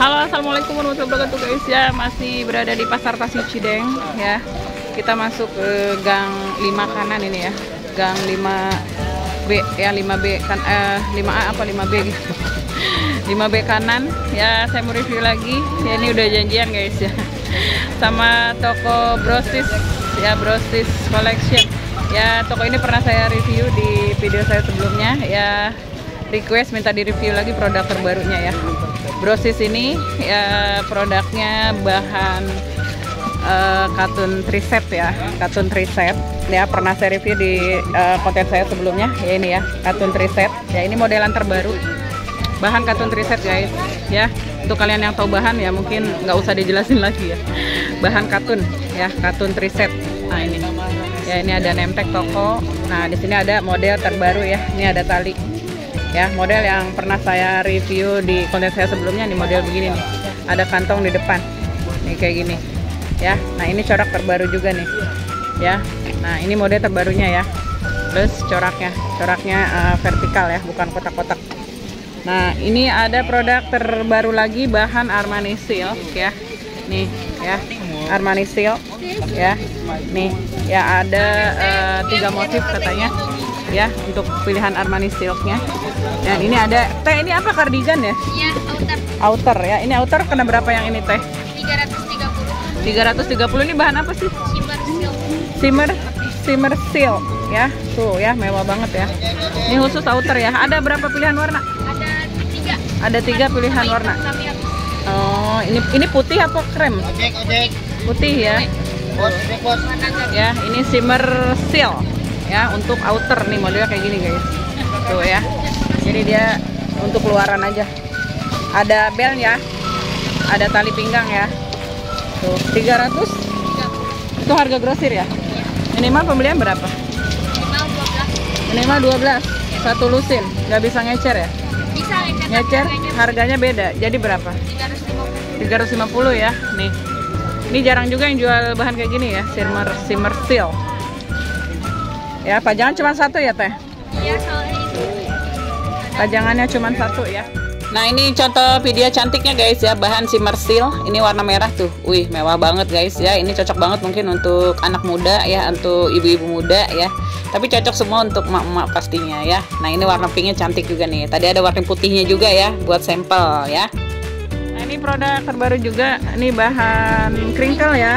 Halo, assalamualaikum warahmatullahi wabarakatuh guys. Ya masih berada di pasar Tasik Cideng ya. Kita masuk ke gang 5 kanan ini ya, gang 5B ya 5B kan eh 5A apa 5B gitu. 5B kanan. Ya saya mau review lagi. Ya ini udah janjian guys ya. Sama toko brosis ya brosis collection. Ya toko ini pernah saya review di video saya sebelumnya. Ya request minta di review lagi produk terbarunya ya brosis ini ya produknya bahan uh, katun triset ya katun triset ya pernah saya review di uh, konten saya sebelumnya ya ini ya katun triset ya ini modelan terbaru bahan katun triset guys. Ya untuk kalian yang tahu bahan ya mungkin nggak usah dijelasin lagi ya. Bahan katun ya katun triset nah ini. Ya ini ada nemtek toko. Nah di sini ada model terbaru ya ini ada tali ya model yang pernah saya review di konten saya sebelumnya nih model begini nih. Ada kantong di depan nih kayak gini ya. Nah ini corak terbaru juga nih ya. Nah ini model terbarunya ya. Terus coraknya coraknya uh, vertikal ya bukan kotak-kotak. Nah ini ada produk terbaru lagi bahan Armani Silk ya. Nih ya Armani Silk ya. Nih ya ada uh, tiga motif katanya ya untuk pilihan Armani silknya dan ini ada teh ini apa kardigan ya? Iya outer. Outer ya. Ini outer kena berapa yang ini teh? 330 330 ini bahan apa sih? Shimmer silk shimmer shimmer silk ya tuh ya mewah banget ya. Ini khusus outer ya. Ada berapa pilihan warna? Ada tiga. Ada tiga pilihan warna. oh ini ini putih apa krem? Ojek, ojek. putih ya. Bos, bos. ya ini shimmer silk ya untuk outer nih modelnya kayak gini guys. Tuh ya jadi dia untuk luaran aja. Ada bel ya. Ada tali pinggang ya. Tuh 300 itu harga grosir ya? Minimal pembelian berapa? Minimal 12 minimal 12 satu lusin. Nggak bisa ngecer ya? Bisa ngecer ngecer harganya beda. Jadi berapa? 350 350 ya. Nih. Ini jarang juga yang jual bahan kayak gini ya. Shimmer shimmer steel. Ya pajangan cuma satu ya teh? Iya soalnya pajangannya cuma satu ya nah ini contoh video cantiknya guys ya bahan shimmer steel ini warna merah tuh wih mewah banget guys ya ini cocok banget mungkin untuk anak muda ya untuk ibu-ibu muda ya tapi cocok semua untuk emak-emak pastinya ya nah ini warna pinknya cantik juga nih tadi ada warna putihnya juga ya buat sampel ya Nah ini produk terbaru juga, ini bahan crinkle ya.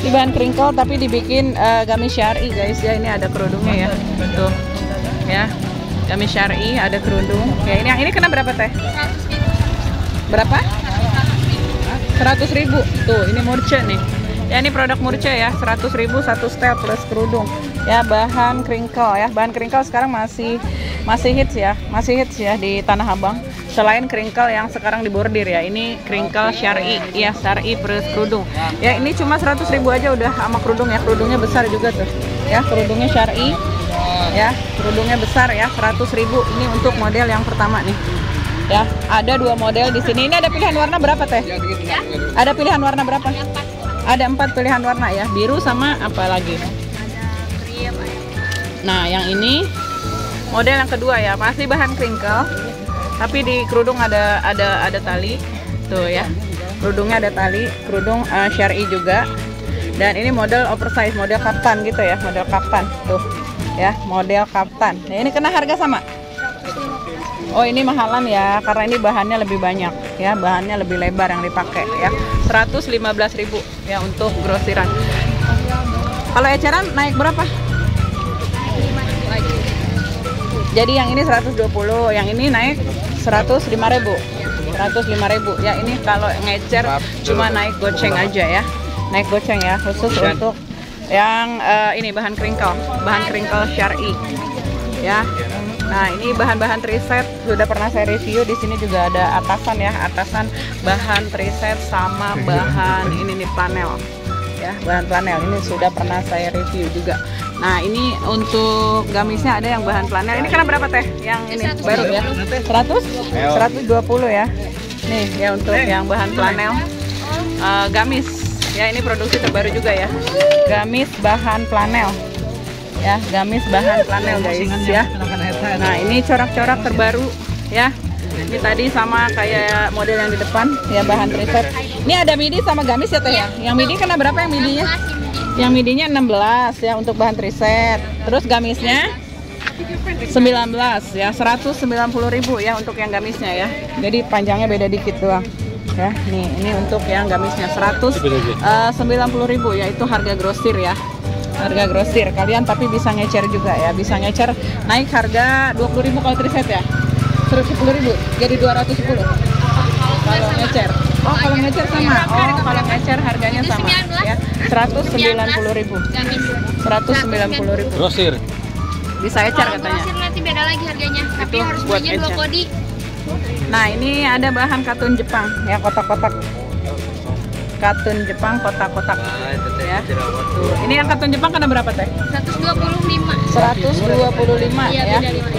Ini bahan crinkle tapi dibikin eh, gamis syari guys ya. Ini ada kerudungnya ya. Tuh. Ya. Gamis syari ada kerudung. Ya ini yang ini kena berapa teh? 100 ribu Berapa? 100 ribu 100 ribu. Tuh, ini murce nih. Ya ini produk murce ya, 100 ribu satu setel plus kerudung. Ya bahan crinkle ya. Bahan crinkle sekarang masih masih hits ya, masih hits ya di Tanah Abang. Selain crinkle yang sekarang dibordir ya, ini crinkle syari, ya syari plus kerudung. Ya ini cuma 100 ribu aja udah sama kerudung ya, kerudungnya besar juga tuh. Ya kerudungnya syari, ya kerudungnya besar ya, 100 ribu. Ini untuk model yang pertama nih. Ya ada dua model di sini. Ini ada pilihan warna berapa teh? ya Ada pilihan warna berapa? ada 4 Ada empat pilihan warna ya, biru sama apa lagi? ada krim ada Nah, yang ini model yang kedua ya, masih bahan crinkle, tapi di kerudung ada ada ada tali, tuh ya. Kerudungnya ada tali, kerudung uh, syari juga. Dan ini model oversize, model kaftan gitu ya, model kaftan, tuh ya, model kaftan. Nah, ini kena harga sama? Oh ini mahalan ya, karena ini bahannya lebih banyak ya, bahannya lebih lebar yang dipakai ya. 115.000 ya untuk grosiran. Kalau eceran naik berapa? Jadi yang ini 120, yang ini naik 105.000. 105.000. Ya ini kalau ngecer cuma naik goceng aja ya. Naik goceng ya, khusus untuk yang eh, ini bahan crinkle, bahan crinkle syari. Ya. Nah, ini bahan-bahan triset sudah pernah saya review di sini juga ada atasan ya, atasan bahan triset sama bahan ini nih panel. Ya, bahan panel ini sudah pernah saya review juga. Nah, ini untuk gamisnya ada yang bahan panel. Ini kena berapa teh? Yang ini baru ya? 100? 120 ya. Nih, ya untuk yang bahan panel. Eh, gamis. Ya, ini produksi terbaru juga ya. Gamis bahan flanel. Ya, gamis bahan flanel guys ya. Nah, ini corak-corak terbaru ya. Ini tadi sama kayak model yang di depan ya bahan riset. Ini ada midi sama gamis ya teh ya. Yang midi kena berapa yang midinya? Yang midinya 16 ya untuk bahan riset. Terus gamisnya 19 ya 190.000 ya untuk yang gamisnya ya. Jadi panjangnya beda dikit doang. Ya, nih ini untuk yang gamisnya 190.000 ya itu harga grosir ya. Harga grosir. Kalian tapi bisa ngecer juga ya, bisa ngecer naik harga 20.000 kalau triset ya. 110.000 jadi 210 kalau ngecer. Oh, kalau ngecer sama. Oh, kalau ngecer harganya sama 19. ya. 190.000. Gamis. 190.000. Grosir. Bisa ecer katanya. grosir nanti beda lagi harganya. Tapi harus punya dua kodi. Nah, ini ada bahan katun Jepang ya kotak-kotak. Katun Jepang kotak-kotak ya. Tuh, ini yang katun Jepang kena berapa teh? 125. 125 Iya, ya. beda 5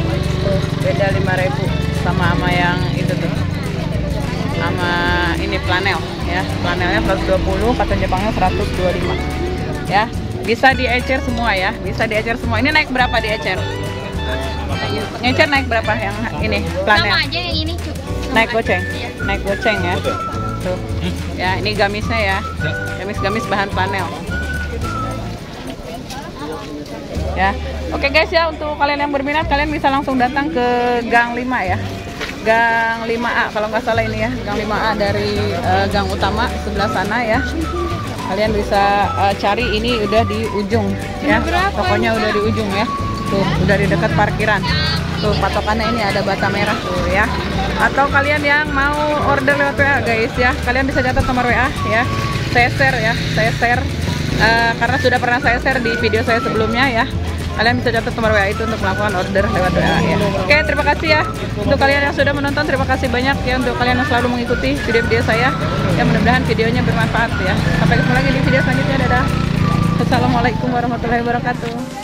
Tuh, beda 5000 sama sama yang itu tuh. Sama ini planel ya. Planelnya 120, katun Jepangnya 125. Ya. Bisa diecer semua ya. Bisa diecer semua. Ini naik berapa diecer? Ngecer naik berapa yang ini planel? Sama aja yang ini, Cuk. Sama naik goceng Iya. naik goceng ya. Tuh. Ya ini gamisnya ya. Gamis-gamis bahan panel. Ya. Oke guys ya untuk kalian yang berminat kalian bisa langsung datang ke Gang 5 ya. Gang 5A kalau nggak salah ini ya. Gang 5A dari eh, Gang Utama sebelah sana ya. Kalian bisa eh, cari ini udah di ujung ya. Pokoknya udah di ujung ya tuh udah di dekat parkiran. Tuh patokannya ini ada bata merah tuh ya. Atau kalian yang mau order lewat WA guys ya. Kalian bisa catat nomor WA ya. Saya share ya. Saya share eh, karena sudah pernah saya share di video saya sebelumnya ya. Kalian bisa catat nomor WA itu untuk melakukan order lewat WA ya. Oke terima kasih ya. Untuk kalian yang sudah menonton terima kasih banyak ya untuk kalian yang selalu mengikuti video-video saya. Ya mudah-mudahan videonya bermanfaat ya. Sampai ketemu lagi di video selanjutnya. Dadah. Assalamualaikum warahmatullahi wabarakatuh